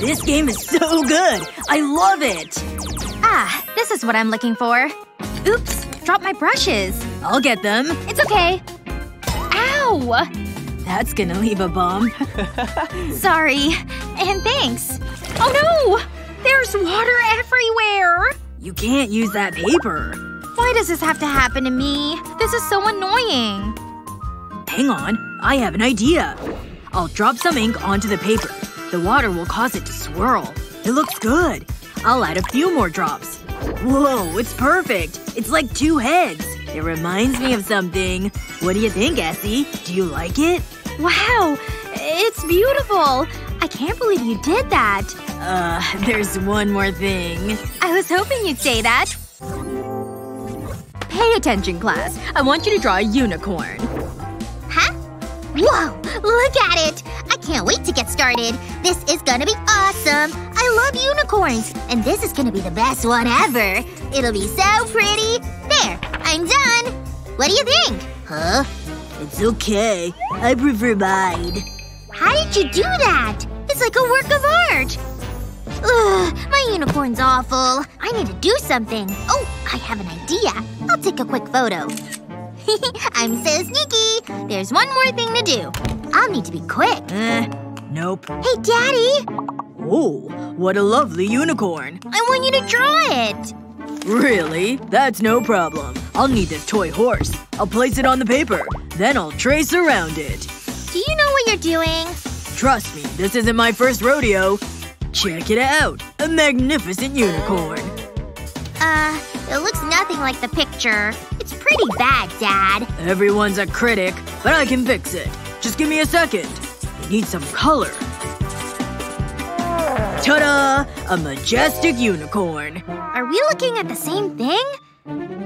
This game is so good! I love it! Ah, this is what I'm looking for. Oops. Dropped my brushes. I'll get them. It's okay. Ow! That's gonna leave a bump. Sorry. And thanks. Oh no! There's water everywhere! You can't use that paper. Why does this have to happen to me? This is so annoying. Hang on. I have an idea. I'll drop some ink onto the paper. The water will cause it to swirl. It looks good. I'll add a few more drops. Whoa, it's perfect! It's like two heads. It reminds me of something. What do you think, Essie? Do you like it? Wow! It's beautiful! I can't believe you did that. Uh, there's one more thing. I was hoping you'd say that. Pay attention, class. I want you to draw a unicorn. Huh? Whoa! Look at it! I can't wait to get started. This is gonna be awesome. I love unicorns. And this is gonna be the best one ever. It'll be so pretty. There. I'm done. What do you think? Huh? It's okay. I prefer mine. How did you do that? It's like a work of art. Ugh, my unicorn's awful. I need to do something. Oh, I have an idea. I'll take a quick photo. I'm so sneaky. There's one more thing to do. I'll need to be quick. Eh. Nope. Hey, Daddy! Oh, what a lovely unicorn. I want you to draw it. Really? That's no problem. I'll need this toy horse. I'll place it on the paper. Then I'll trace around it. Do you know what you're doing? Trust me, this isn't my first rodeo. Check it out. A magnificent unicorn. Uh, it looks nothing like the picture. It's pretty bad, Dad. Everyone's a critic, but I can fix it. Just give me a second. It needs some color. Ta-da! A majestic unicorn. Are we looking at the same thing?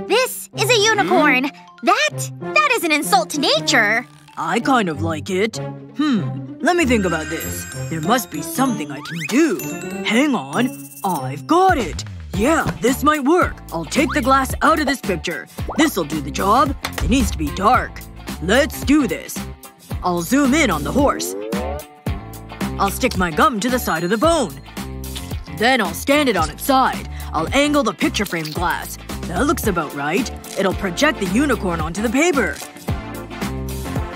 This is a unicorn. That? That is an insult to nature. I kind of like it. Hmm. Let me think about this. There must be something I can do. Hang on. I've got it. Yeah, this might work. I'll take the glass out of this picture. This'll do the job. It needs to be dark. Let's do this. I'll zoom in on the horse. I'll stick my gum to the side of the bone. Then I'll stand it on its side. I'll angle the picture frame glass. That looks about right. It'll project the unicorn onto the paper.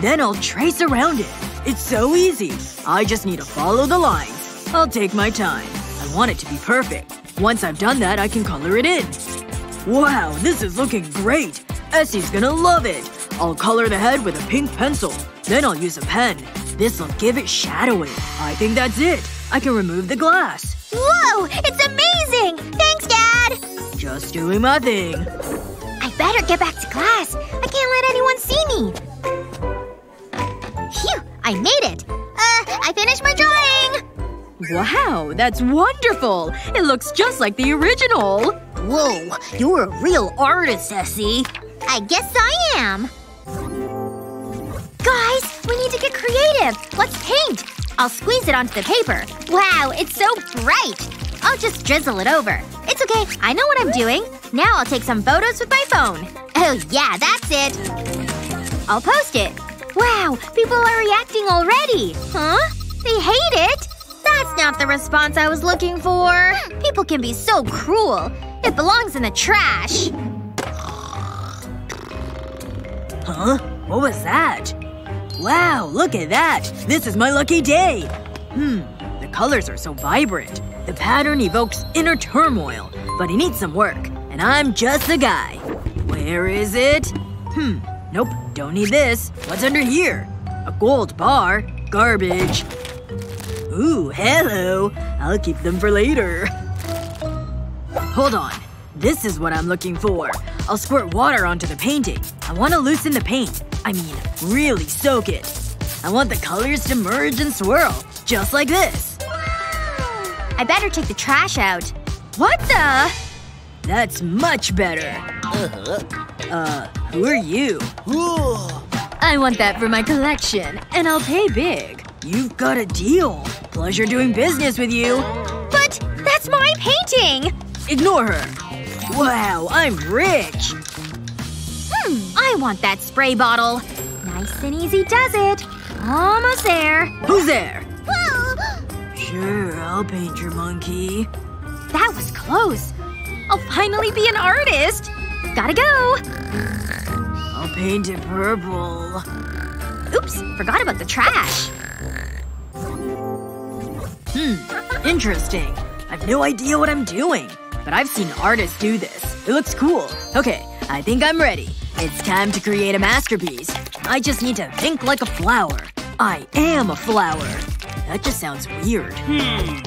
Then I'll trace around it. It's so easy. I just need to follow the lines. I'll take my time. I want it to be perfect. Once I've done that, I can color it in. Wow, this is looking great! Essie's gonna love it! I'll color the head with a pink pencil. Then I'll use a pen. This'll give it shadowing. I think that's it. I can remove the glass. Whoa! It's amazing! Thanks, Dad! Just doing my thing. I better get back to class. I can't let anyone see me. Phew! I made it! Uh, I finished my drawing! Wow, that's wonderful! It looks just like the original! Whoa, you're a real artist, Essie. I guess I am. Guys, we need to get creative. Let's paint. I'll squeeze it onto the paper. Wow, it's so bright. I'll just drizzle it over. It's okay. I know what I'm doing. Now I'll take some photos with my phone. Oh yeah, that's it. I'll post it. Wow, people are reacting already. Huh? They hate it? Not the response I was looking for. People can be so cruel. It belongs in the trash. Huh? What was that? Wow, look at that! This is my lucky day! Hmm. The colors are so vibrant. The pattern evokes inner turmoil. But it needs some work. And I'm just the guy. Where is it? Hmm. Nope. Don't need this. What's under here? A gold bar? Garbage. Ooh, hello. I'll keep them for later. Hold on. This is what I'm looking for. I'll squirt water onto the painting. I want to loosen the paint. I mean, really soak it. I want the colors to merge and swirl. Just like this. I better take the trash out. What the? That's much better. Uh, huh. Uh, who are you? I want that for my collection. And I'll pay big. You've got a deal. Pleasure doing business with you. But that's my painting! Ignore her. Wow, I'm rich. Hmm, I want that spray bottle. Nice and easy does it. Almost there. Who's there? Sure, I'll paint your monkey. That was close. I'll finally be an artist! Gotta go! I'll paint it purple. Oops, forgot about the trash. Hmm. Interesting. I've no idea what I'm doing. But I've seen artists do this. It looks cool. Okay, I think I'm ready. It's time to create a masterpiece. I just need to think like a flower. I am a flower. That just sounds weird. Hmm.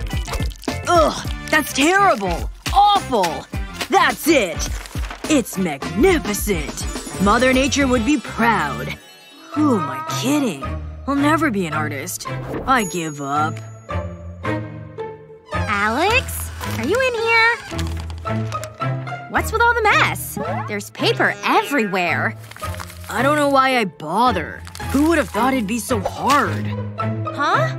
Ugh. That's terrible. Awful. That's it. It's magnificent. Mother Nature would be proud. Who am I kidding? I'll never be an artist. I give up. Alex? Are you in here? What's with all the mess? There's paper everywhere. I don't know why I bother. Who would have thought it'd be so hard? Huh?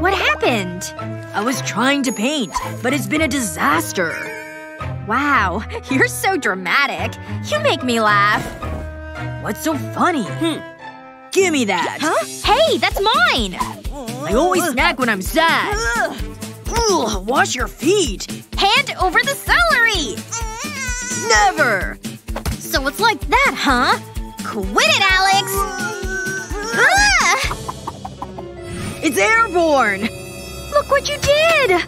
What happened? I was trying to paint, but it's been a disaster. Wow, you're so dramatic. You make me laugh. What's so funny? Hmm. Gimme that! Huh? Hey, that's mine! I always snack when I'm sad. Ugh, wash your feet! Hand over the celery! Never! So it's like that, huh? Quit it, Alex! Ah! It's airborne! Look what you did!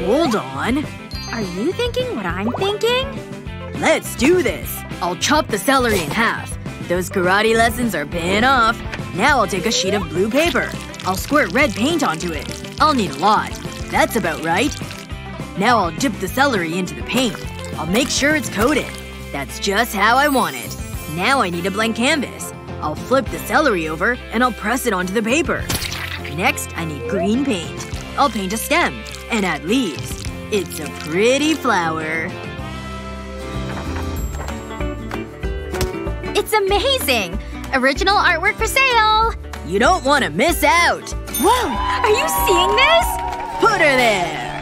Hold on. Are you thinking what I'm thinking? Let's do this. I'll chop the celery in half. Those karate lessons are paying off. Now I'll take a sheet of blue paper. I'll squirt red paint onto it. I'll need a lot. That's about right. Now I'll dip the celery into the paint. I'll make sure it's coated. That's just how I want it. Now I need a blank canvas. I'll flip the celery over and I'll press it onto the paper. Next, I need green paint. I'll paint a stem. And add leaves. It's a pretty flower. It's amazing! Original artwork for sale! You don't want to miss out! Whoa! Are you seeing this? Put her there!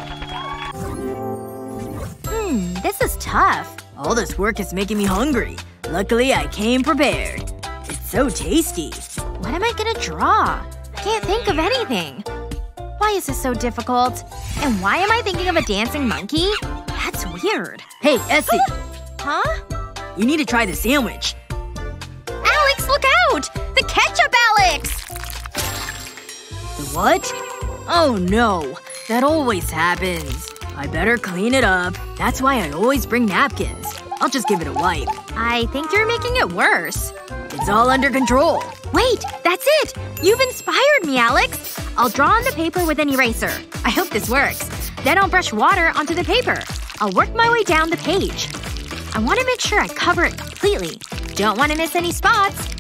Hmm, this is tough. All this work is making me hungry. Luckily, I came prepared. It's so tasty. What am I gonna draw? I can't think of anything. Why is this so difficult? And why am I thinking of a dancing monkey? That's weird. Hey, Essie. huh? You need to try the sandwich. Alex, look out! The ketchup, Alex! What? Oh no. That always happens. I better clean it up. That's why I always bring napkins. I'll just give it a wipe. I think you're making it worse. It's all under control. Wait! That's it! You've inspired me, Alex! I'll draw on the paper with an eraser. I hope this works. Then I'll brush water onto the paper. I'll work my way down the page. I want to make sure I cover it completely. Don't want to miss any spots.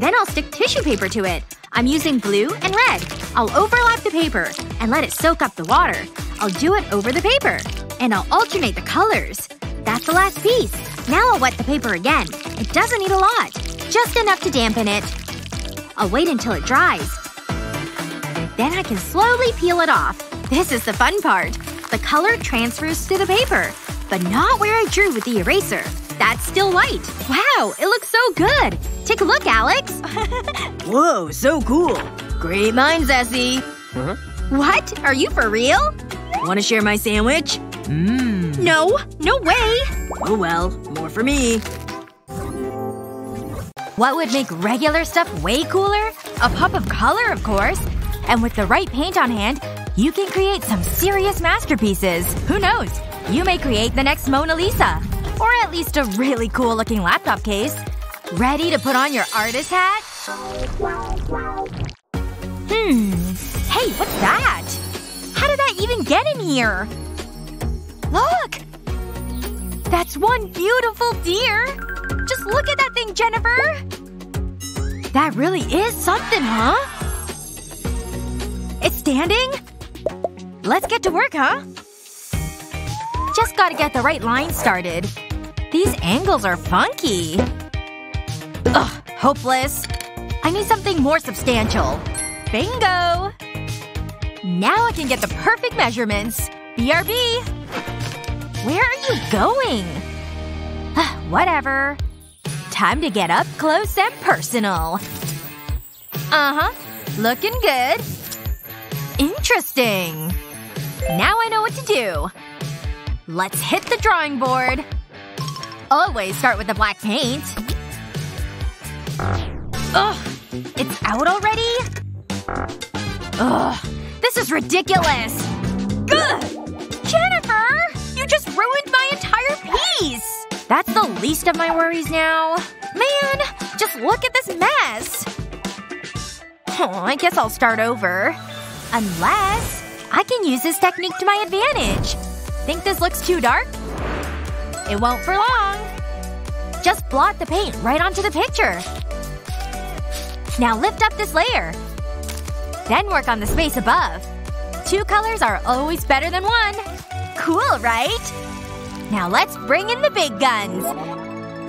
Then I'll stick tissue paper to it. I'm using blue and red. I'll overlap the paper and let it soak up the water. I'll do it over the paper. And I'll alternate the colors. That's the last piece. Now I'll wet the paper again. It doesn't need a lot. Just enough to dampen it. I'll wait until it dries. Then I can slowly peel it off. This is the fun part. The color transfers to the paper. But not where I drew with the eraser. That's still white. Wow, it looks so good! Take a look, Alex! Whoa, so cool. Great minds, Essie. Uh-huh. What? Are you for real? Want to share my sandwich? Mmm. No. No way! Oh well. More for me. What would make regular stuff way cooler? A pop of color, of course. And with the right paint on hand, you can create some serious masterpieces. Who knows? You may create the next Mona Lisa. Or at least a really cool looking laptop case. Ready to put on your artist hat? Hmm. Hey, what's that? How did that even get in here? Look! That's one beautiful deer! Just look at that thing, Jennifer! That really is something, huh? It's standing? Let's get to work, huh? Just gotta get the right line started. These angles are funky. Ugh, hopeless. I need something more substantial. Bingo! Now I can get the perfect measurements. BRB! Where are you going? Whatever. Time to get up close and personal. Uh-huh. Looking good. Interesting. Now I know what to do. Let's hit the drawing board. Always start with the black paint. Ugh. It's out already? Ugh. This is ridiculous. Good! Jennifer! You just ruined my entire piece! That's the least of my worries now. Man, just look at this mess. Oh, I guess I'll start over. Unless I can use this technique to my advantage. Think this looks too dark? It won't for long. Just blot the paint right onto the picture. Now lift up this layer. Then work on the space above. Two colors are always better than one. Cool, right? Now let's bring in the big guns.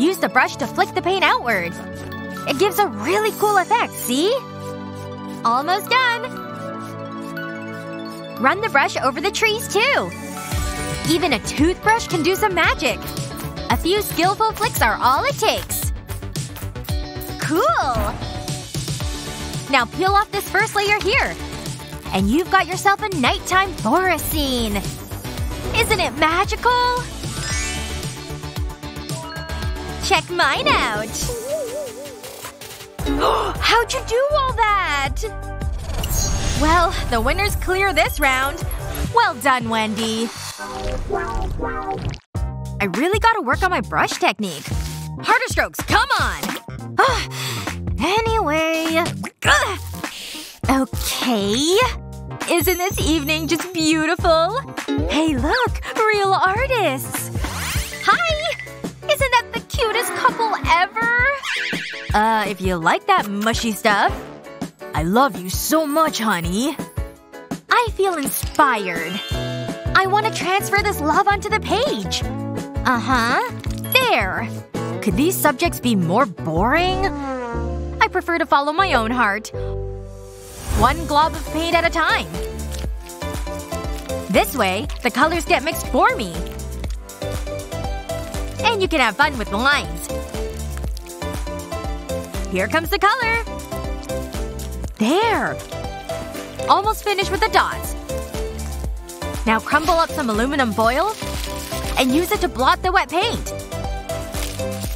Use the brush to flick the paint outward. It gives a really cool effect, see? Almost done. Run the brush over the trees, too. Even a toothbrush can do some magic. A few skillful flicks are all it takes. Cool! Now peel off this first layer here. And you've got yourself a nighttime forest scene. Isn't it magical? Check mine out. How'd you do all that? Well, the winner's clear this round. Well done, Wendy. I really gotta work on my brush technique. Harder strokes, come on! Ah, anyway. Okay. Isn't this evening just beautiful? Hey look! Real artists! Hi! Isn't that the cutest couple ever? Uh, if you like that mushy stuff. I love you so much, honey. I feel inspired. I want to transfer this love onto the page. Uh-huh. There. Could these subjects be more boring? Prefer to follow my own heart. One glob of paint at a time. This way, the colors get mixed for me. And you can have fun with the lines. Here comes the color. There. Almost finished with the dots. Now crumble up some aluminum foil and use it to blot the wet paint.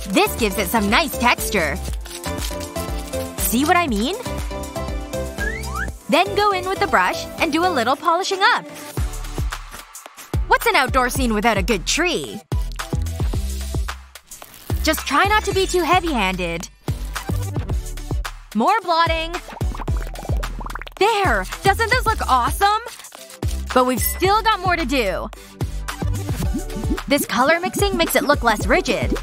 This gives it some nice texture. See what I mean? Then go in with the brush and do a little polishing up. What's an outdoor scene without a good tree? Just try not to be too heavy-handed. More blotting. There! Doesn't this look awesome? But we've still got more to do. This color mixing makes it look less rigid.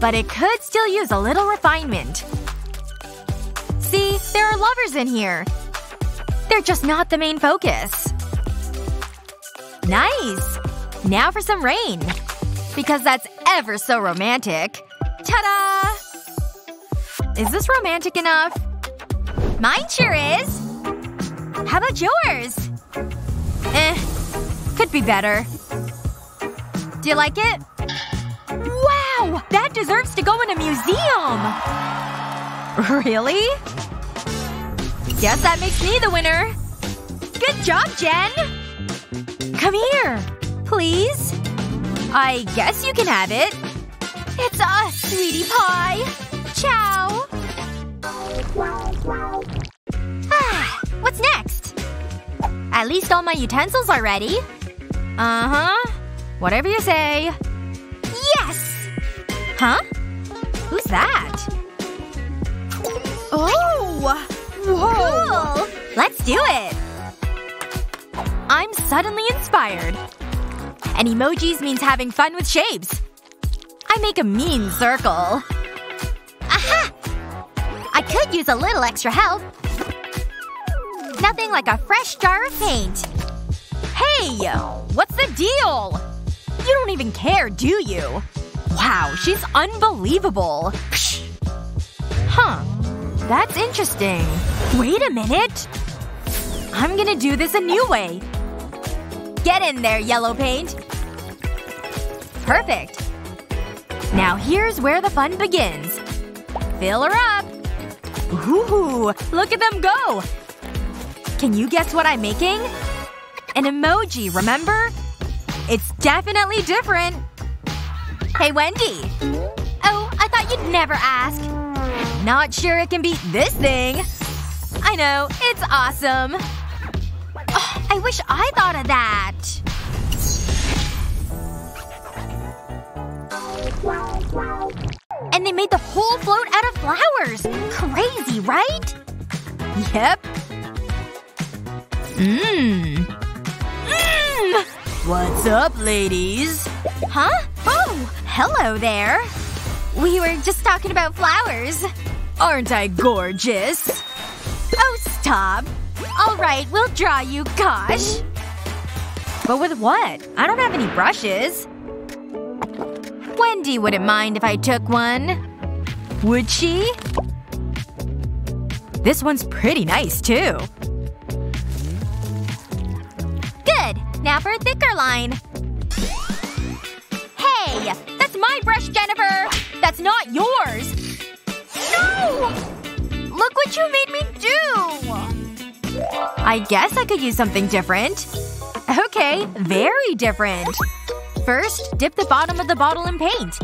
But it could still use a little refinement. See? There are lovers in here. They're just not the main focus. Nice! Now for some rain. Because that's ever so romantic. Ta-da! Is this romantic enough? Mine sure is. How about yours? Eh. Could be better. Do you like it? That deserves to go in a museum! Really? Guess that makes me the winner. Good job, Jen! Come here. Please? I guess you can have it. It's us, sweetie pie. Ciao. Ah, what's next? At least all my utensils are ready. Uh-huh. Whatever you say. Huh? Who's that? Oh! Whoa! Cool. Let's do it! I'm suddenly inspired. And emojis means having fun with shapes. I make a mean circle. Aha! I could use a little extra help. Nothing like a fresh jar of paint. Hey! What's the deal? You don't even care, do you? Wow, she's unbelievable. Huh. That's interesting. Wait a minute. I'm gonna do this a new way. Get in there, yellow paint. Perfect. Now here's where the fun begins. Fill her up. Ooh, look at them go! Can you guess what I'm making? An emoji, remember? It's definitely different. Hey, Wendy. Oh, I thought you'd never ask. Not sure it can beat this thing. I know. It's awesome. Oh, I wish I thought of that. And they made the whole float out of flowers. Crazy, right? Yep. Mmm. Mmm! What's up, ladies? Huh? Hello there. We were just talking about flowers. Aren't I gorgeous? Oh, stop. Alright, we'll draw you, gosh. But with what? I don't have any brushes. Wendy wouldn't mind if I took one. Would she? This one's pretty nice, too. Good. Now for a thicker line. Hey! That's my brush, Jennifer! That's not yours! No! Look what you made me do! I guess I could use something different. Okay, very different. First, dip the bottom of the bottle in paint.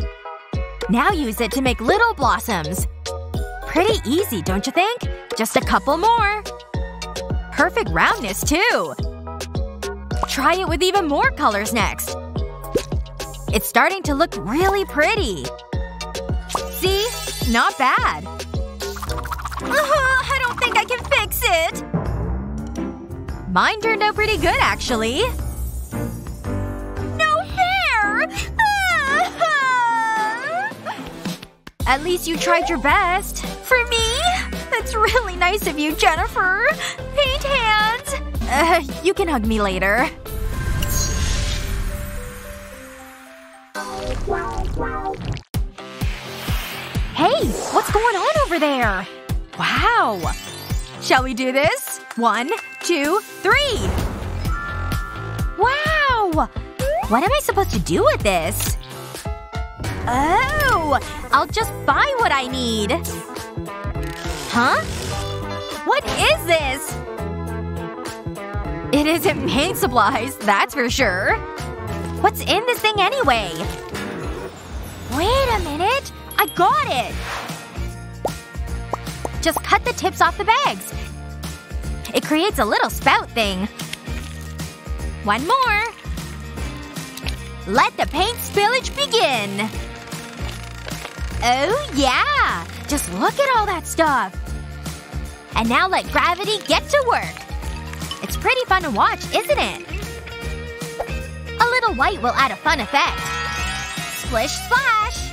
Now use it to make little blossoms. Pretty easy, don't you think? Just a couple more. Perfect roundness, too. Try it with even more colors next. It's starting to look really pretty. See? Not bad. Uh, I don't think I can fix it. Mine turned out pretty good, actually. No fair! At least you tried your best. For me? That's really nice of you, Jennifer. Paint hands. Uh, you can hug me later. Hey! What's going on over there? Wow! Shall we do this? One, two, three! Wow! What am I supposed to do with this? Oh! I'll just buy what I need. Huh? What is this? It isn't paint supplies, that's for sure. What's in this thing anyway? Wait a minute! I got it! Just cut the tips off the bags. It creates a little spout thing. One more. Let the paint spillage begin. Oh yeah! Just look at all that stuff. And now let gravity get to work. It's pretty fun to watch, isn't it? A little white will add a fun effect. Splish splash!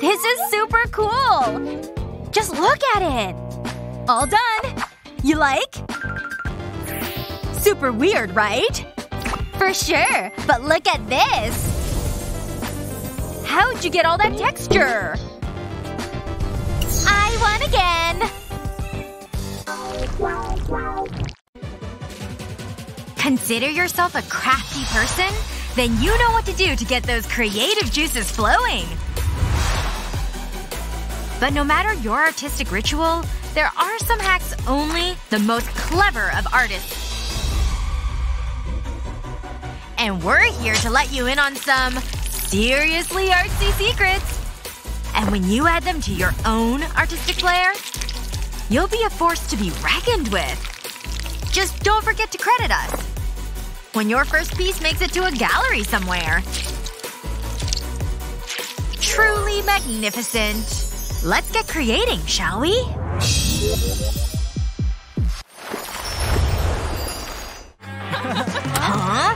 This is super cool! Just look at it! All done! You like? Super weird, right? For sure. But look at this! How'd you get all that texture? I won again! Consider yourself a crafty person? Then you know what to do to get those creative juices flowing! But no matter your artistic ritual, there are some hacks only the most clever of artists. And we're here to let you in on some seriously artsy secrets. And when you add them to your own artistic flair, you'll be a force to be reckoned with. Just don't forget to credit us. When your first piece makes it to a gallery somewhere. Truly magnificent. Let's get creating, shall we? huh?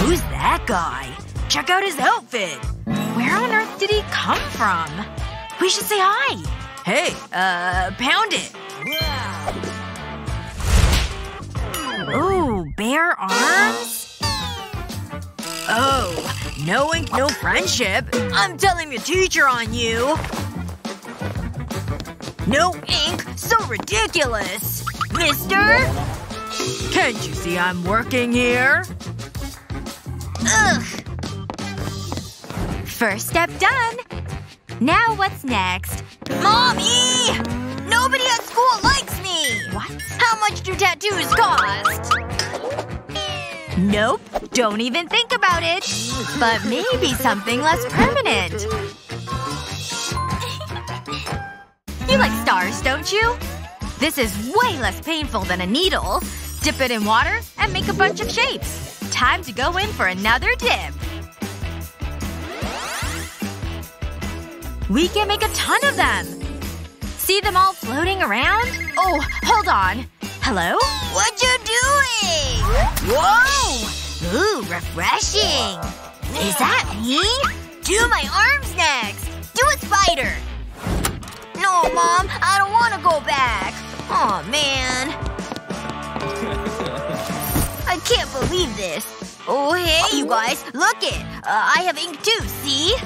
Who's that guy? Check out his outfit! Where on earth did he come from? We should say hi! Hey, uh, pound it! Ooh, bare arms? Oh, no ink, no friendship. I'm telling the teacher on you. No ink? So ridiculous. Mister? Can't you see I'm working here? Ugh. First step done. Now what's next? Mommy! Nobody at school likes me! What? How much do tattoos cost? Nope. Don't even think about it. But maybe something less permanent. You like stars, don't you? This is way less painful than a needle. Dip it in water and make a bunch of shapes. Time to go in for another dip. We can make a ton of them! See them all floating around? Oh, hold on. Hello? What you doing? Whoa! Ooh, refreshing. Is that me? Do my arms next. Do a spider. No, Mom. I don't want to go back. oh, man. I can't believe this. Oh, hey, you guys. Look it. Uh, I have ink too, see?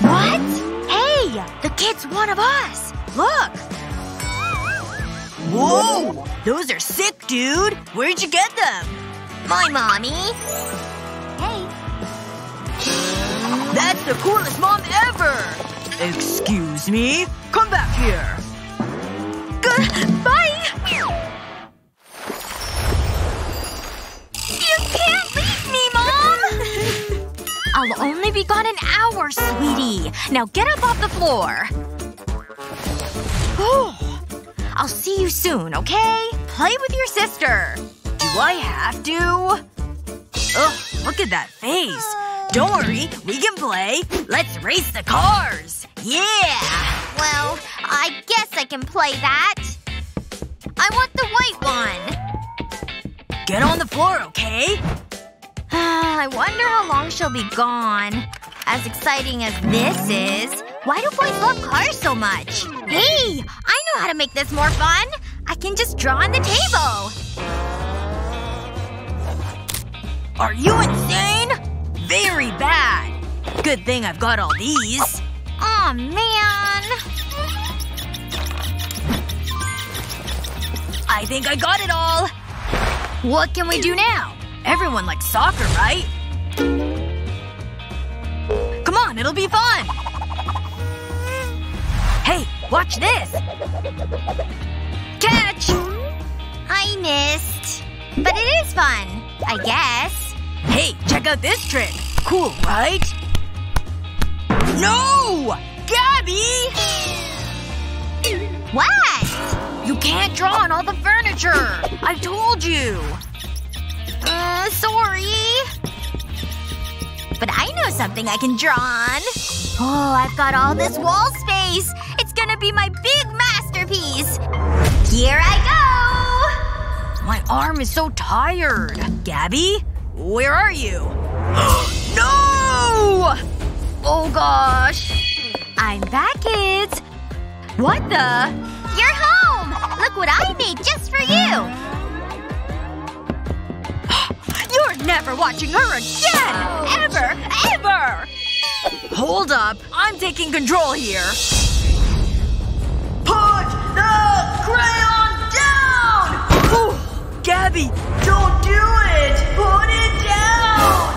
What? Hey! The kid's one of us! Look! Whoa! Those are sick, dude! Where'd you get them? My mommy. Hey. That's the coolest mom ever! Excuse me? Come back here. Goodbye! You can't leave me, Mom! I'll only be gone an hour, sweetie. Now get up off the floor. I'll see you soon, okay? Play with your sister. Do I have to? Ugh, look at that face. Don't worry, we can play. Let's race the cars. Yeah! Well, I guess I can play that. I want the white one. Get on the floor, okay? I wonder how long she'll be gone. As exciting as this is, why do boys love cars so much? Hey! I how to make this more fun! I can just draw on the table! Are you insane? Very bad. Good thing I've got all these. Aw, oh, man. I think I got it all. What can we do now? Everyone likes soccer, right? Come on, it'll be fun! Hey, watch this! Catch! I missed. But it is fun. I guess. Hey, check out this trick. Cool, right? No! Gabby! What? You can't draw on all the furniture! I told you! Uh, sorry. But I know something I can draw on. Oh, I've got all this wall space. Gonna be my big masterpiece. Here I go! My arm is so tired. Gabby? Where are you? no! Oh gosh. I'm back, kids. What the? You're home! Look what I made just for you! You're never watching her again! Ever! Ever! Hold up. I'm taking control here. The crayon down! Ooh, Gabby, don't do it! Put it down!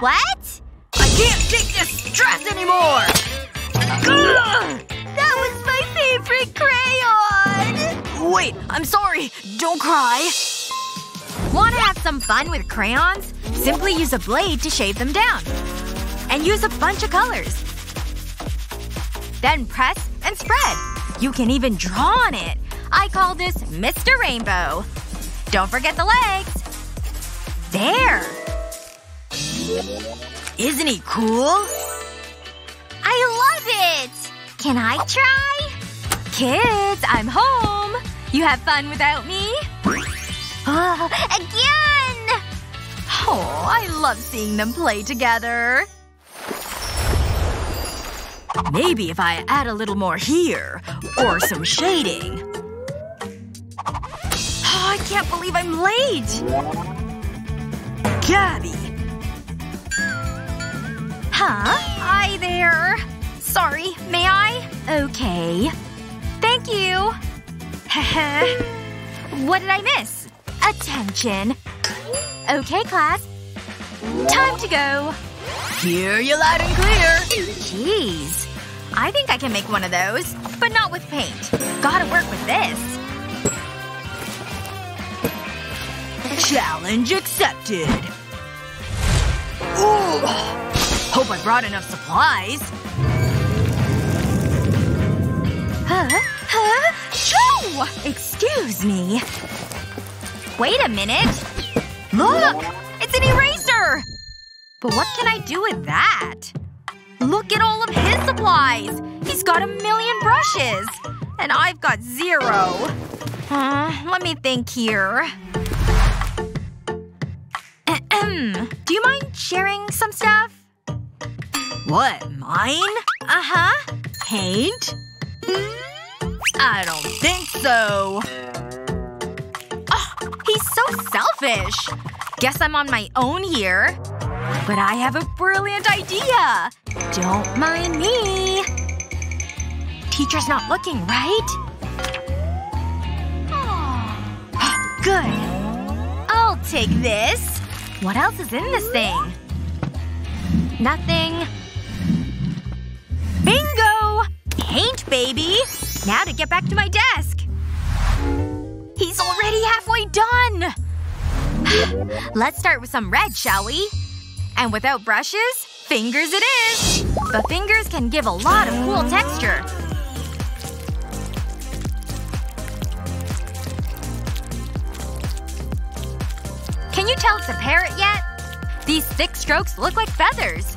what? I can't take this stress anymore! That was my favorite crayon! Wait, I'm sorry. Don't cry. Want to have some fun with crayons? Simply use a blade to shave them down. And use a bunch of colors. Then press and spread. You can even draw on it. I call this Mr. Rainbow. Don't forget the legs. There! Isn't he cool? I love it! Can I try? Kids, I'm home! You have fun without me? Oh, again! Oh, I love seeing them play together. Maybe if I add a little more here. Or some shading. Oh, I can't believe I'm late! Gabby! Huh? Hi there. Sorry, may I? Okay. Thank you. what did I miss? Attention. Okay, class. Time to go. Hear you loud and clear. Jeez. I think I can make one of those. But not with paint. Gotta work with this. Challenge accepted. Ooh. Hope I brought enough supplies. Huh? Huh? Shoo! Excuse me. Wait a minute. Look! It's an eraser! But what can I do with that? Look at all of his supplies! He's got a million brushes! And I've got zero. Uh, let me think here. Do you mind sharing some stuff? What, mine? Uh-huh. Paint? I don't think so. Oh, he's so selfish. Guess I'm on my own here. But I have a brilliant idea. Don't mind me. Teacher's not looking, right? Good. I'll take this. What else is in this thing? Nothing. Bingo! Paint, baby! Now to get back to my desk. He's already halfway done! Let's start with some red, shall we? And without brushes, fingers it is! But fingers can give a lot of cool texture. Can you tell it's a parrot yet? These thick strokes look like feathers.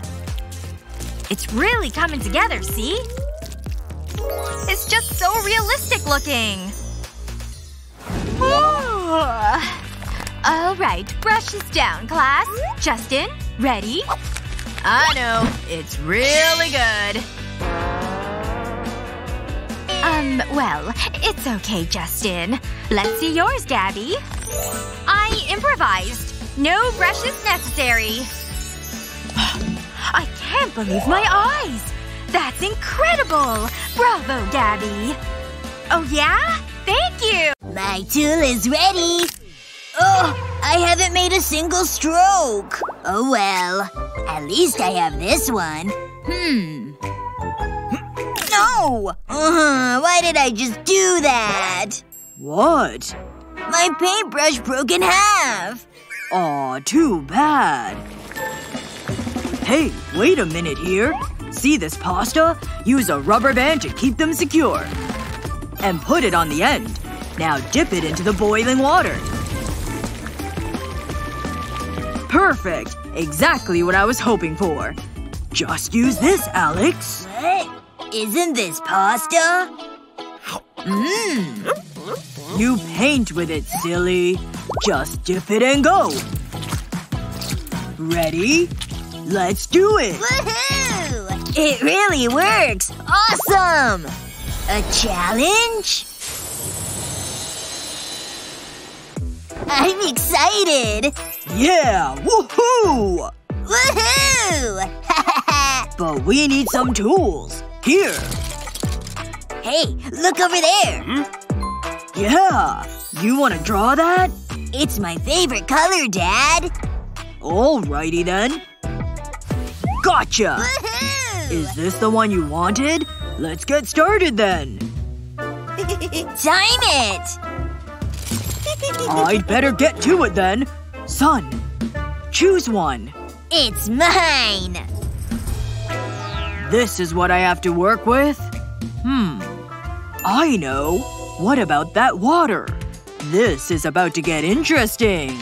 It's really coming together, see? It's just so realistic looking. Alright, brushes down, class. Justin, ready? I know. It's really good. Um, well, it's okay, Justin. Let's see yours, Gabby. I improvised. No brushes necessary. I can't believe my eyes! That's incredible! Bravo, Gabby! Oh yeah? Thank you! My tool is ready. Oh, I haven't made a single stroke. Oh well. At least I have this one. Hmm. No! Uh-huh. Why did I just do that? What? My paintbrush broke in half. Aw, too bad. Hey, wait a minute here. See this pasta? Use a rubber band to keep them secure. And put it on the end. Now dip it into the boiling water. Perfect! Exactly what I was hoping for. Just use this, Alex. What? Isn't this pasta? Mmm. You paint with it, silly. Just dip it and go. Ready? Let's do it! Woohoo! It really works! Awesome! A challenge? I'm excited! Yeah! Woohoo! Woohoo! But we need some tools. Here. hey, look over there! Hmm? Yeah. You wanna draw that? It's my favorite color, Dad! Alrighty then. Gotcha! Woohoo! Is this the one you wanted? Let's get started then. Time it! I'd better get to it then. Son. Choose one. It's mine! This is what I have to work with? Hmm. I know. What about that water? This is about to get interesting.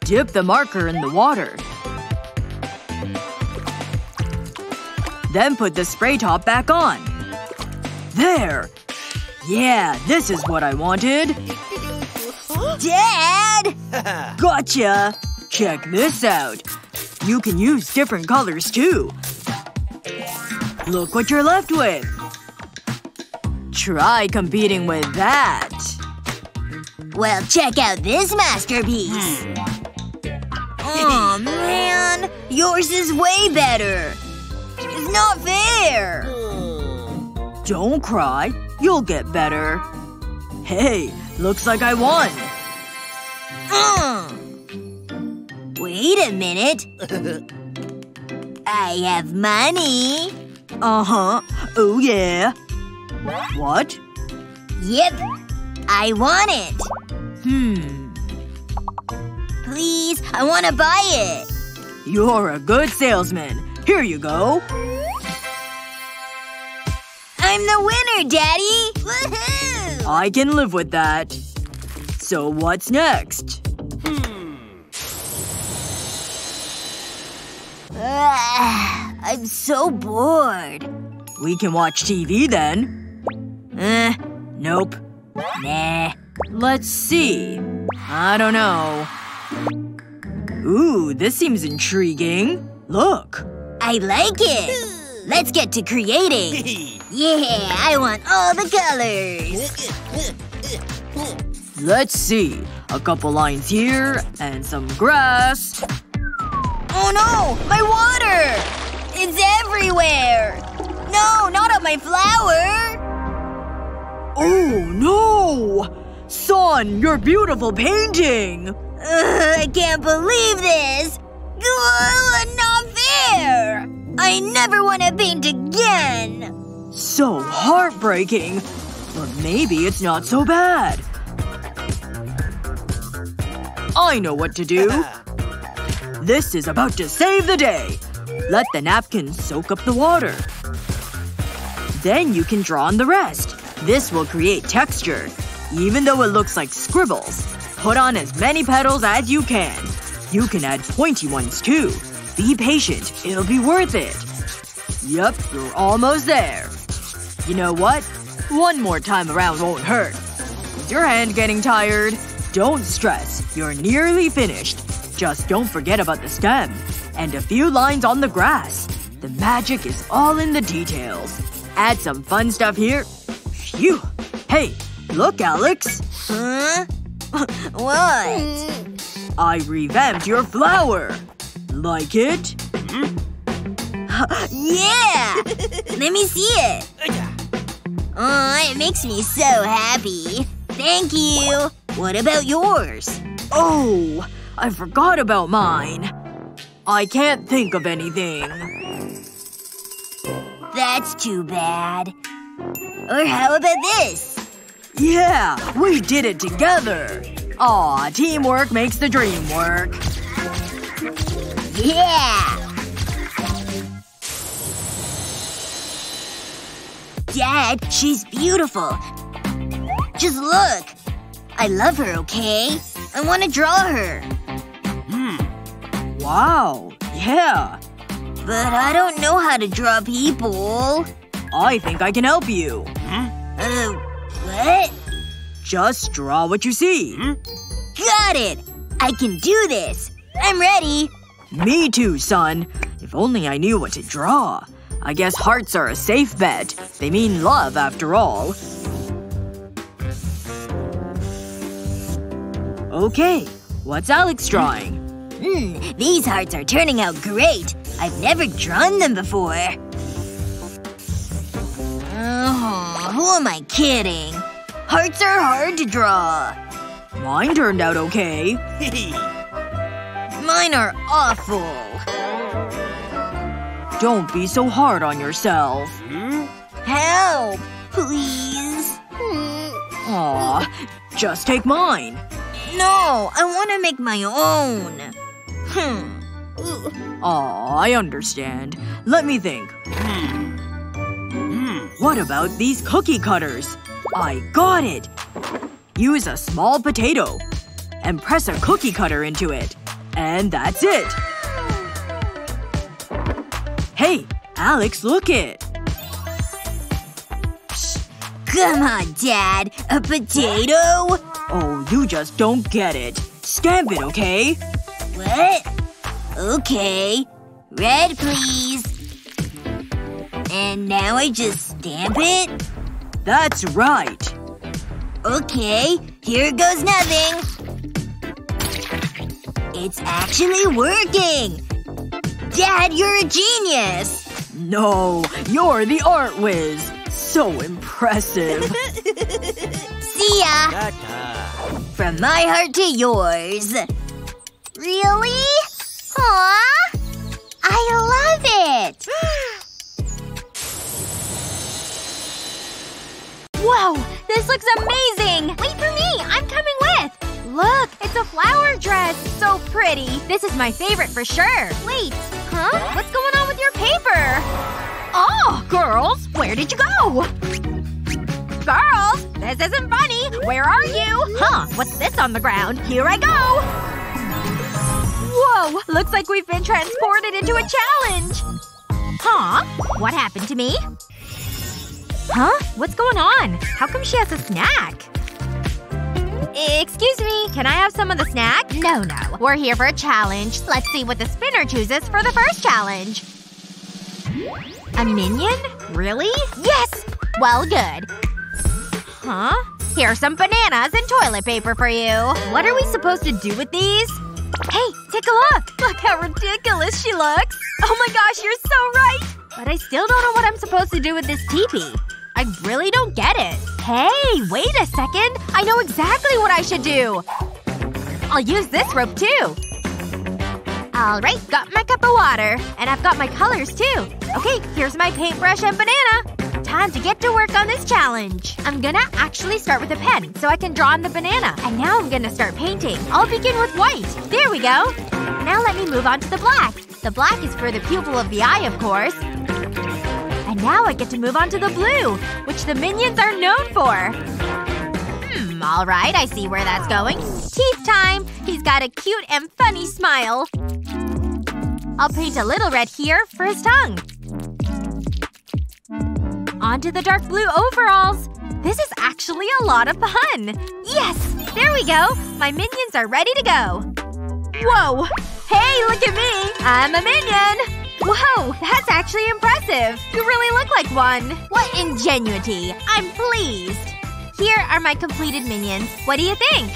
Dip the marker in the water. Then put the spray top back on. There! Yeah, this is what I wanted. Dad! Gotcha! Check this out. You can use different colors, too. Look what you're left with. Try competing with that. Well, check out this masterpiece! Hmm. Aw, man. Yours is way better. It's not fair. Don't cry. You'll get better. Hey, looks like I won. Mm. Wait a minute. I have money. Uh-huh. Oh yeah. What? Yep. I want it. Hmm. Please, I want to buy it. You're a good salesman. Here you go. I'm the winner, Daddy! Woohoo! I can live with that. So what's next? Ah, I'm so bored. We can watch TV then. Uh, Nope. nah. Let's see. I don't know. Ooh, this seems intriguing. Look. I like it. Let's get to creating. Yeah, I want all the colors. Let's see. A couple lines here, and some grass. Oh no! My water! It's everywhere! No, not on my flower! Oh no! Son, your beautiful painting! Ugh, I can't believe this! Not fair! I never want to paint again! So heartbreaking. But maybe it's not so bad. I know what to do. This is about to save the day. Let the napkin soak up the water. Then you can draw on the rest. This will create texture. Even though it looks like scribbles. Put on as many petals as you can. You can add pointy ones too. Be patient. It'll be worth it. Yep, you're almost there. You know what? One more time around won't hurt. Is your hand getting tired? Don't stress. You're nearly finished. Just don't forget about the stem. And a few lines on the grass. The magic is all in the details. Add some fun stuff here. Phew. Hey, look, Alex. Huh? what? I revamped your flower. Like it? Yeah! Let me see it. Aw, oh, it makes me so happy. Thank you. What about yours? Oh, I forgot about mine. I can't think of anything. That's too bad. Or how about this? Yeah, we did it together. Aw, teamwork makes the dream work. Yeah! Dad, she's beautiful. Just look. I love her, okay? I want to draw her. Hmm. Wow, yeah. But I don't know how to draw people. I think I can help you. Hmm? Uh, what? Just draw what you see. Hmm? Got it! I can do this! I'm ready! Me too, son. If only I knew what to draw. I guess hearts are a safe bet. They mean love, after all. Okay. What's Alex drawing? Hmm, these hearts are turning out great. I've never drawn them before. Oh, who am I kidding? Hearts are hard to draw. Mine turned out okay. Mine are awful. Don't be so hard on yourself. Help! Please? Hmm. Aw. Just take mine. No, I want to make my own. Hmm. Aw, I understand. Let me think. Hmm. What about these cookie cutters? I got it! Use a small potato. And press a cookie cutter into it. And that's it! Hey, Alex, look it! Come on, Dad. A potato? Oh, you just don't get it. Stamp it, okay? What? Okay. Red, please. And now I just stamp it? That's right. Okay, here goes nothing. It's actually working! Dad, you're a genius! No, you're the art whiz. So impressive. See ya! From my heart to yours. Really? Aww! I love it! Whoa! This looks amazing! Wait for me! I'm coming with! Look! It's a flower dress! So pretty! This is my favorite for sure! Wait. Huh? What's going on with your paper? Oh! Girls! Where did you go? Girls! This isn't funny! Where are you? Huh. What's this on the ground? Here I go! Whoa! Looks like we've been transported into a challenge! Huh? What happened to me? Huh? What's going on? How come she has a snack? Excuse me, can I have some of the snack? No, no. We're here for a challenge. Let's see what the spinner chooses for the first challenge. A minion? Really? Yes! Well, good. Huh? Here's some bananas and toilet paper for you. What are we supposed to do with these? Hey, take a look! Look how ridiculous she looks! Oh my gosh, you're so right! But I still don't know what I'm supposed to do with this teepee. I really don't get it. Hey, wait a second! I know exactly what I should do! I'll use this rope too! Alright, got my cup of water. And I've got my colors too. Okay, here's my paintbrush and banana. Time to get to work on this challenge. I'm gonna actually start with a pen, so I can draw on the banana. And now I'm gonna start painting. I'll begin with white. There we go. Now let me move on to the black. The black is for the pupil of the eye, of course. And now I get to move on to the blue, which the minions are known for. Hmm, alright, I see where that's going. Teeth time! He's got a cute and funny smile. I'll paint a little red here for his tongue. Onto the dark blue overalls. This is actually a lot of fun. Yes! There we go! My minions are ready to go. Whoa! Hey, look at me! I'm a minion! Whoa! That's actually impressive! You really look like one! What ingenuity! I'm pleased! Here are my completed minions. What do you think?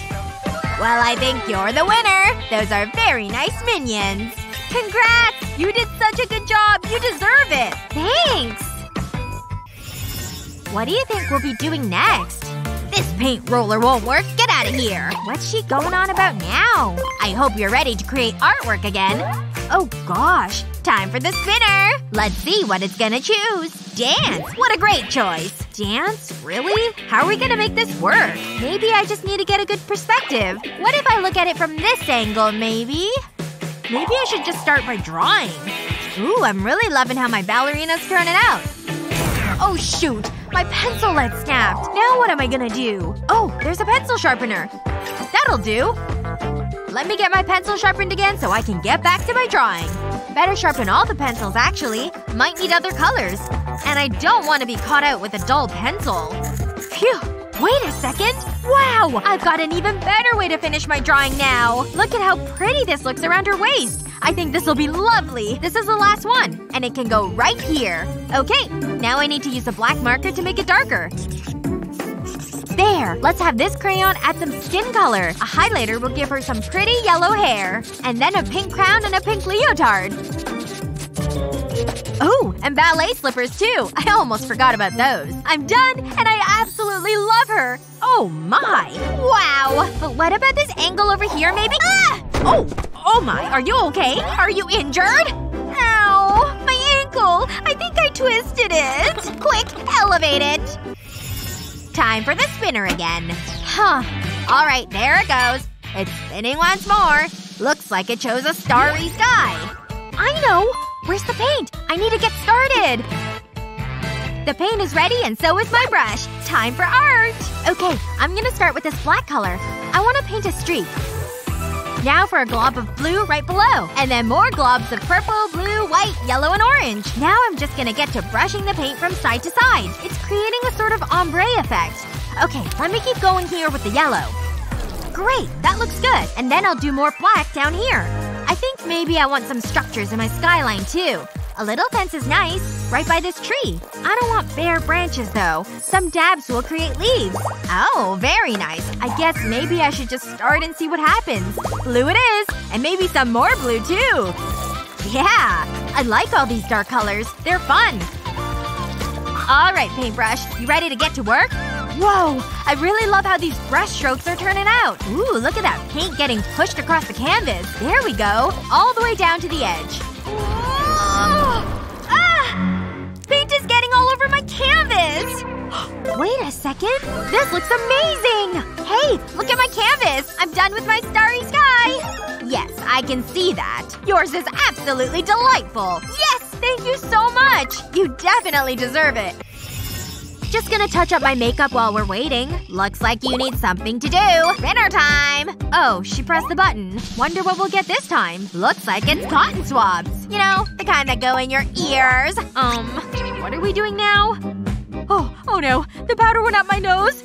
Well, I think you're the winner! Those are very nice minions! Congrats! You did such a good job! You deserve it! Thanks! What do you think we'll be doing next? This paint roller won't work. Get out of here. What's she going on about now? I hope you're ready to create artwork again. Oh gosh. Time for the spinner! Let's see what it's gonna choose. Dance! What a great choice! Dance? Really? How are we gonna make this work? Maybe I just need to get a good perspective. What if I look at it from this angle, maybe? Maybe I should just start by drawing. Ooh, I'm really loving how my ballerina's turning out. Oh shoot! My pencil lead snapped. Now what am I gonna do? Oh, there's a pencil sharpener. That'll do. Let me get my pencil sharpened again so I can get back to my drawing. Better sharpen all the pencils, actually. Might need other colors. And I don't want to be caught out with a dull pencil. Phew. Wait a second. Wow! I've got an even better way to finish my drawing now. Look at how pretty this looks around her waist. I think this'll be lovely. This is the last one. And it can go right here. Okay. Now I need to use a black marker to make it darker. There! Let's have this crayon add some skin color. A highlighter will give her some pretty yellow hair. And then a pink crown and a pink leotard. Oh, and ballet slippers too. I almost forgot about those. I'm done, and I absolutely love her. Oh my. Wow. But what about this angle over here, maybe? Ah! Oh! Oh my, are you okay? Are you injured? Ow! My ankle! I think I twisted it. Quick, elevate it. Time for the spinner again. Huh. Alright, there it goes. It's spinning once more. Looks like it chose a starry sky. I know! Where's the paint? I need to get started! The paint is ready and so is my brush. Time for art! Okay, I'm gonna start with this black color. I want to paint a streak. Now for a glob of blue right below. And then more globs of purple, blue, white, yellow, and orange. Now I'm just gonna get to brushing the paint from side to side. It's creating a sort of ombre effect. Okay, let me keep going here with the yellow. Great! That looks good. And then I'll do more black down here. I think maybe I want some structures in my skyline too. A little fence is nice. Right by this tree. I don't want bare branches though. Some dabs will create leaves. Oh, very nice. I guess maybe I should just start and see what happens. Blue it is! And maybe some more blue too. Yeah! I like all these dark colors. They're fun. Alright, paintbrush. You ready to get to work? Whoa! I really love how these brush strokes are turning out. Ooh, look at that paint getting pushed across the canvas. There we go. All the way down to the edge. Ah! Paint is getting all over my canvas! Wait a second. This looks amazing! Hey, look at my canvas! I'm done with my starry sky! Yes, I can see that. Yours is absolutely delightful. Yes! Thank you so much! You definitely deserve it. Just gonna touch up my makeup while we're waiting. Looks like you need something to do. Dinner time! Oh, she pressed the button. Wonder what we'll get this time. Looks like it's cotton swabs. You know, the kind that go in your ears. Um, what are we doing now? Oh, oh no. The powder went up my nose.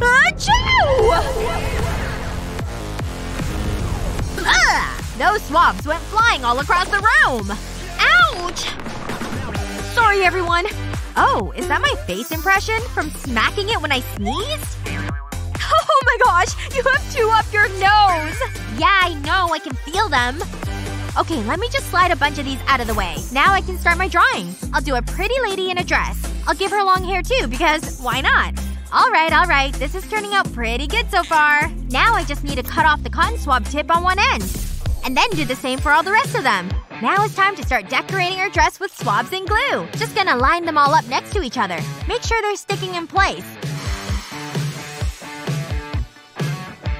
Achoo! Ugh! Those swabs went flying all across the room. Ouch! Sorry, everyone. Oh, is that my face impression? From smacking it when I sneezed? Oh my gosh! You have two up your nose! Yeah, I know. I can feel them. Okay, let me just slide a bunch of these out of the way. Now I can start my drawing. I'll do a pretty lady in a dress. I'll give her long hair too, because why not? Alright, alright. This is turning out pretty good so far. Now I just need to cut off the cotton swab tip on one end. And then do the same for all the rest of them. Now it's time to start decorating her dress with swabs and glue. Just gonna line them all up next to each other. Make sure they're sticking in place.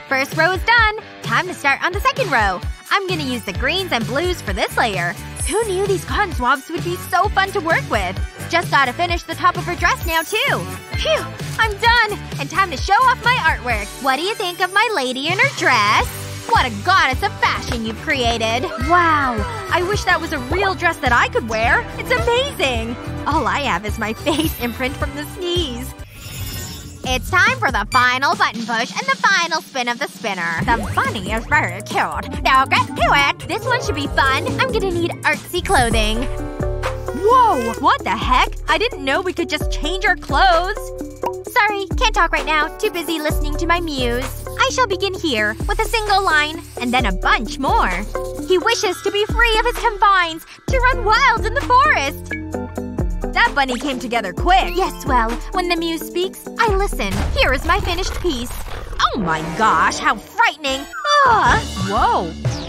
First row is done. Time to start on the second row. I'm gonna use the greens and blues for this layer. Who knew these cotton swabs would be so fun to work with? Just gotta finish the top of her dress now, too. Phew! I'm done! And time to show off my artwork. What do you think of my lady in her dress? What a goddess of fashion you've created. Wow. I wish that was a real dress that I could wear. It's amazing. All I have is my face imprint from the sneeze. It's time for the final button push and the final spin of the spinner. The bunny is very cute. Now get to it! This one should be fun. I'm gonna need artsy clothing. Whoa! What the heck? I didn't know we could just change our clothes. Sorry, can't talk right now. Too busy listening to my muse. I shall begin here, with a single line, and then a bunch more. He wishes to be free of his confines, to run wild in the forest. That bunny came together quick. Yes, well, when the muse speaks, I listen. Here is my finished piece. Oh my gosh, how frightening. Ugh. Whoa.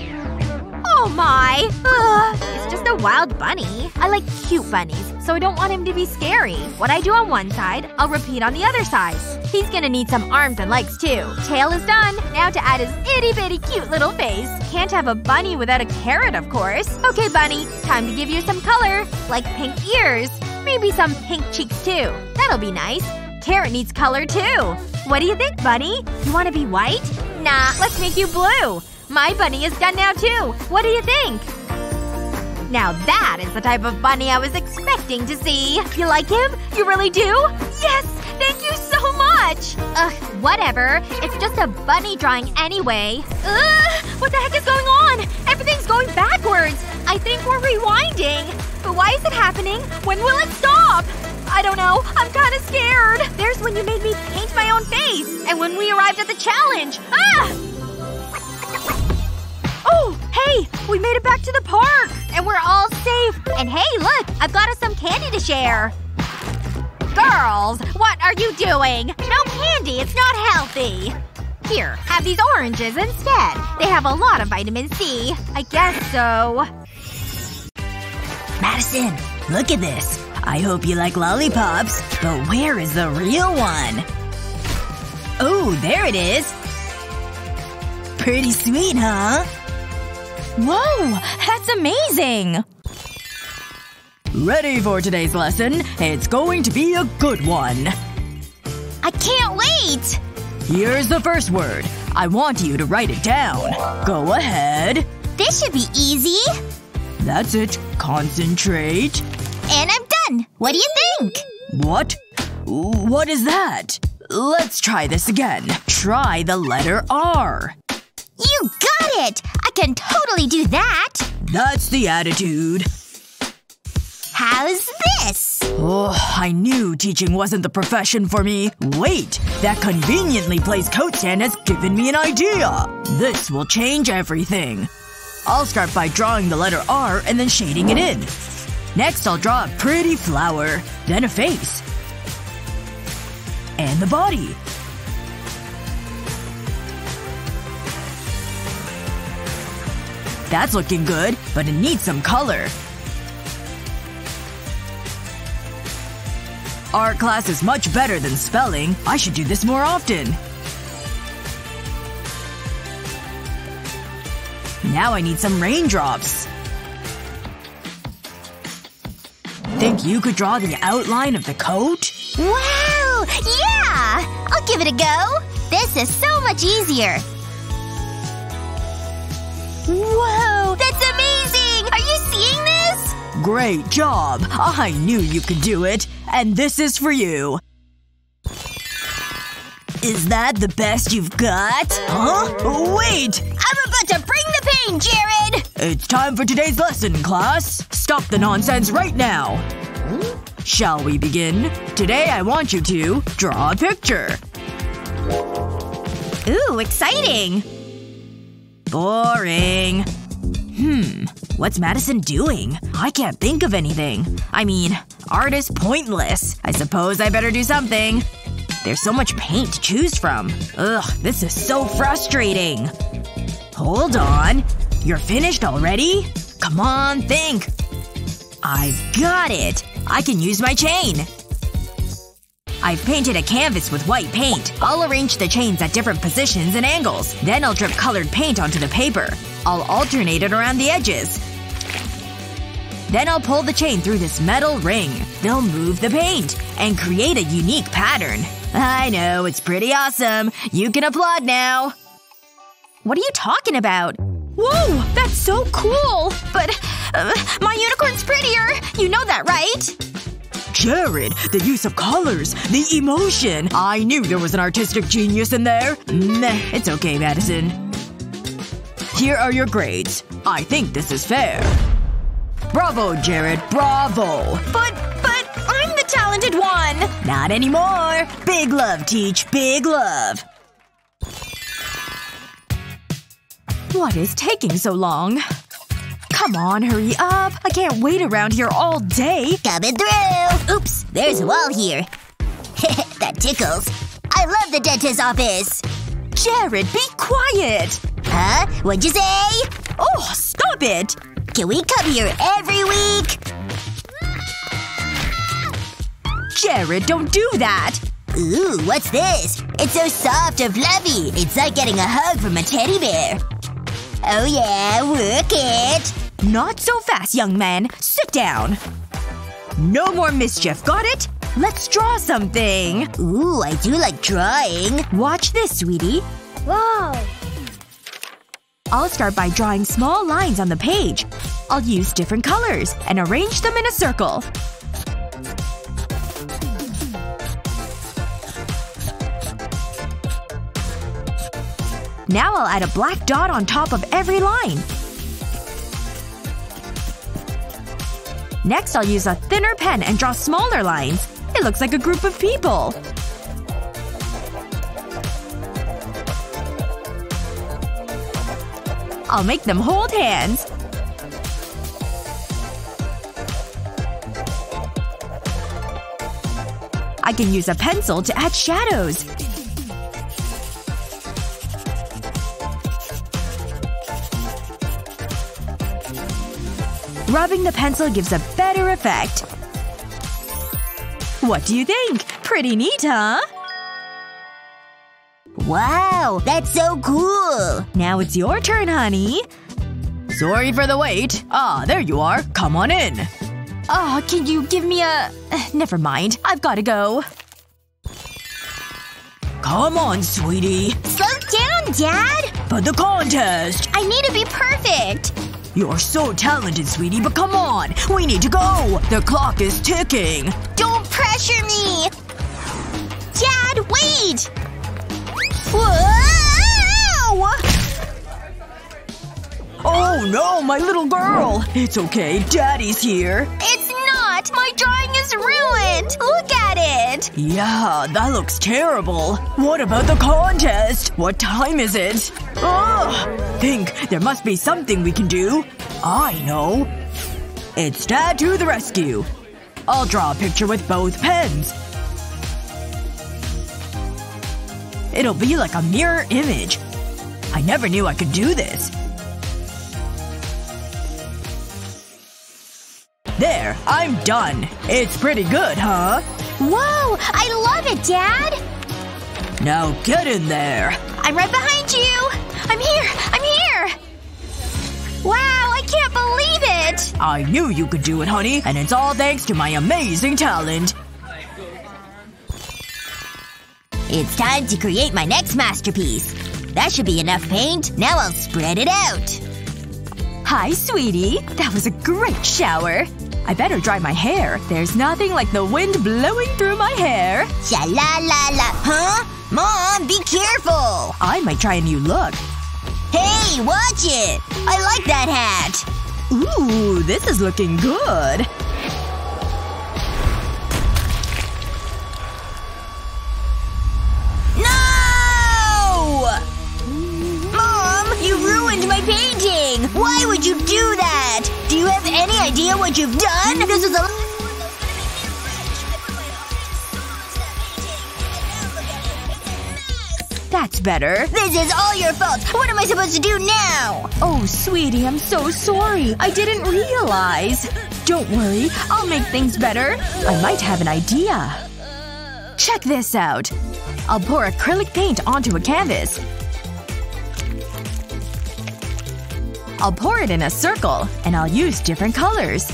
Oh my! Ugh. It's just a wild bunny. I like cute bunnies, so I don't want him to be scary. What I do on one side, I'll repeat on the other side. He's gonna need some arms and legs too. Tail is done. Now to add his itty bitty cute little face. Can't have a bunny without a carrot, of course. Okay, bunny. Time to give you some color. Like pink ears. Maybe some pink cheeks too. That'll be nice. Carrot needs color too. What do you think, bunny? You wanna be white? Nah, let's make you blue. My bunny is done now too. What do you think? Now that is the type of bunny I was expecting to see. You like him? You really do? Yes! Thank you so much! Ugh, whatever. It's just a bunny drawing anyway. Ugh! What the heck is going on? Everything's going backwards! I think we're rewinding. But why is it happening? When will it stop? I don't know. I'm kinda scared. There's when you made me paint my own face. And when we arrived at the challenge. Ah! Oh! Hey! We made it back to the park! And we're all safe! And hey, look! I've got us some candy to share! Girls! What are you doing? No candy! It's not healthy! Here, have these oranges instead. They have a lot of vitamin C. I guess so. Madison, look at this. I hope you like lollipops. But where is the real one? Oh, there it is. Pretty sweet, huh? Whoa! That's amazing! Ready for today's lesson? It's going to be a good one. I can't wait! Here's the first word. I want you to write it down. Go ahead. This should be easy. That's it. Concentrate. And I'm done. What do you think? What? What is that? Let's try this again. Try the letter R. You got it! I can totally do that! That's the attitude. How's this? Oh, I knew teaching wasn't the profession for me. Wait! That conveniently placed coat stand has given me an idea! This will change everything. I'll start by drawing the letter R and then shading it in. Next I'll draw a pretty flower. Then a face. And the body. That's looking good, but it needs some color. Art class is much better than spelling. I should do this more often. Now I need some raindrops. Think you could draw the outline of the coat? Wow! Yeah! I'll give it a go. This is so much easier. Whoa! That's amazing! Are you seeing this? Great job. I knew you could do it. And this is for you. Is that the best you've got? Huh? Wait! I'm about to bring the pain, Jared! It's time for today's lesson, class. Stop the nonsense right now. Shall we begin? Today I want you to draw a picture. Ooh, exciting! Boring. Hmm. What's Madison doing? I can't think of anything. I mean, art is pointless. I suppose I better do something. There's so much paint to choose from. Ugh, this is so frustrating. Hold on. You're finished already? Come on, think. I've got it. I can use my chain. I've painted a canvas with white paint. I'll arrange the chains at different positions and angles. Then I'll drip colored paint onto the paper. I'll alternate it around the edges. Then I'll pull the chain through this metal ring. They'll move the paint. And create a unique pattern. I know, it's pretty awesome. You can applaud now. What are you talking about? Whoa! That's so cool! But, uh, my unicorn's prettier! You know that, right? Jared, the use of colors, the emotion. I knew there was an artistic genius in there. Meh, it's okay, Madison. Here are your grades. I think this is fair. Bravo, Jared. Bravo. But, but, I'm the talented one! Not anymore. Big love, Teach. Big love. What is taking so long? Come on, hurry up. I can't wait around here all day. Coming through! Oops, there's a wall here. that tickles. I love the dentist's office. Jared, be quiet! Huh? What'd you say? Oh, stop it! Can we come here every week? Jared, don't do that! Ooh, what's this? It's so soft and fluffy. It's like getting a hug from a teddy bear. Oh yeah, work it. Not so fast, young man. Sit down. No more mischief, got it? Let's draw something. Ooh, I do like drawing. Watch this, sweetie. Whoa. I'll start by drawing small lines on the page. I'll use different colors and arrange them in a circle. Now I'll add a black dot on top of every line. Next I'll use a thinner pen and draw smaller lines. It looks like a group of people. I'll make them hold hands. I can use a pencil to add shadows. Rubbing the pencil gives a better effect. What do you think? Pretty neat, huh? Wow, that's so cool. Now it's your turn, honey. Sorry for the wait. Ah, there you are. Come on in. Oh, can you give me a… Never mind. I've gotta go. Come on, sweetie. Slow down, Dad. For the contest! I need to be perfect. You're so talented, sweetie, but come on! We need to go! The clock is ticking! Don't pressure me! Dad, wait! Whoa! Oh no, my little girl! It's okay, daddy's here. It's Yeah, that looks terrible. What about the contest? What time is it? Ugh! Think, there must be something we can do. I know. It's Dad to the rescue. I'll draw a picture with both pens. It'll be like a mirror image. I never knew I could do this. There, I'm done. It's pretty good, huh? Whoa! I love it, Dad! Now get in there. I'm right behind you! I'm here! I'm here! Wow, I can't believe it! I knew you could do it, honey, and it's all thanks to my amazing talent. It's time to create my next masterpiece. That should be enough paint. Now I'll spread it out. Hi, sweetie. That was a great shower. I better dry my hair. There's nothing like the wind blowing through my hair. Sha la la la. Huh? Mom, be careful! I might try a new look. Hey, watch it! I like that hat! Ooh, this is looking good. No! Mom, you ruined my painting! Why would you do that? Do you have any idea what you've done? That's better. This is all your fault! What am I supposed to do now? Oh, sweetie, I'm so sorry. I didn't realize. Don't worry. I'll make things better. I might have an idea. Check this out. I'll pour acrylic paint onto a canvas. I'll pour it in a circle, and I'll use different colors.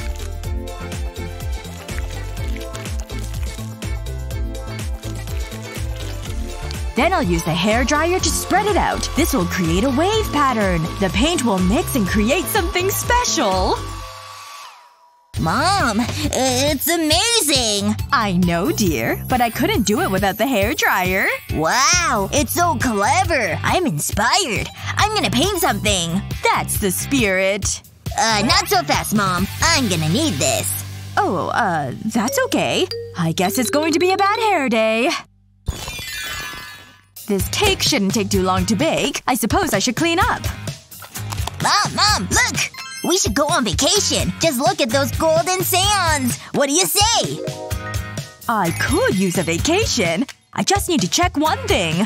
Then I'll use the hair dryer to spread it out. This will create a wave pattern. The paint will mix and create something special. Mom, it's amazing! I know, dear. But I couldn't do it without the hair dryer. Wow, it's so clever! I'm inspired. I'm gonna paint something. That's the spirit. Uh, not so fast, Mom. I'm gonna need this. Oh, uh, that's okay. I guess it's going to be a bad hair day. This cake shouldn't take too long to bake. I suppose I should clean up. Mom, Mom, look! We should go on vacation. Just look at those golden sands. What do you say? I could use a vacation. I just need to check one thing.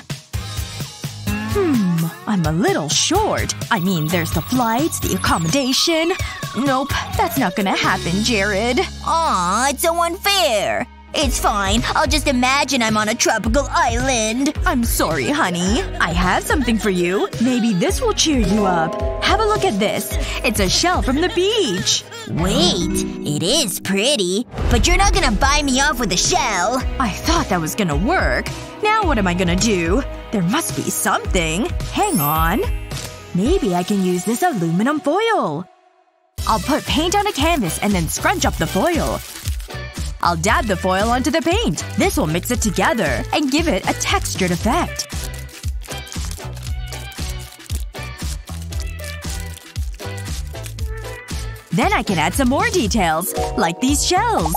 Hmm. I'm a little short. I mean, there's the flights, the accommodation. Nope. That's not gonna happen, Jared. Aw, it's so unfair. It's fine. I'll just imagine I'm on a tropical island. I'm sorry, honey. I have something for you. Maybe this will cheer you up. Have a look at this. It's a shell from the beach. Wait. It is pretty. But you're not gonna buy me off with a shell. I thought that was gonna work. Now what am I gonna do? There must be something. Hang on. Maybe I can use this aluminum foil. I'll put paint on a canvas and then scrunch up the foil. I'll dab the foil onto the paint. This will mix it together and give it a textured effect. Then I can add some more details, like these shells.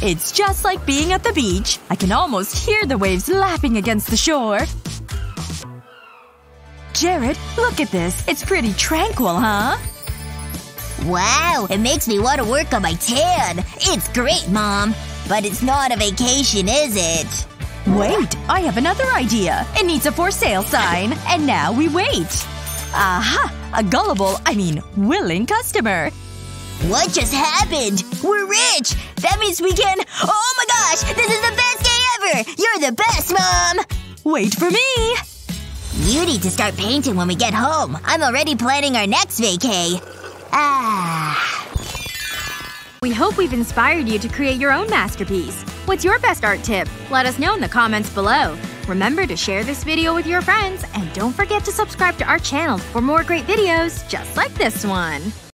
It's just like being at the beach. I can almost hear the waves lapping against the shore. Jared, look at this. It's pretty tranquil, huh? Wow, it makes me want to work on my tan. It's great, Mom. But it's not a vacation, is it? Wait, I have another idea. It needs a for sale sign. And now we wait. Aha! A gullible, I mean, willing customer. What just happened? We're rich! That means we can- Oh my gosh! This is the best day ever! You're the best, Mom! Wait for me! You need to start painting when we get home. I'm already planning our next vacay. Ah. We hope we've inspired you to create your own masterpiece. What's your best art tip? Let us know in the comments below. Remember to share this video with your friends, and don't forget to subscribe to our channel for more great videos just like this one.